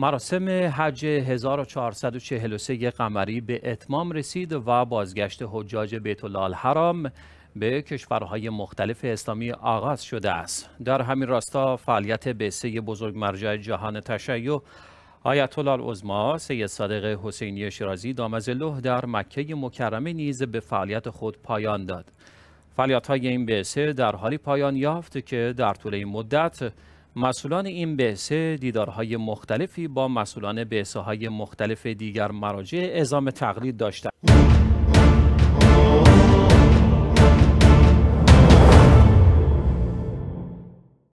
مراسم حج 1443 قمری به اتمام رسید و بازگشت حجاج بیت الحرام به کشورهای مختلف اسلامی آغاز شده است. در همین راستا فعالیت بعثه بزرگ مرجع جهان تشیع آیت الله العظما سید صادق حسینی شیرازی دامزله در مکه مکرمه نیز به فعالیت خود پایان داد. فعالیت های این بعثه در حالی پایان یافت که در طول این مدت مسئولان این بعثه دیدارهای مختلفی با مسئولان بعثه های مختلف دیگر مراجع اعزام تقلید داشتند.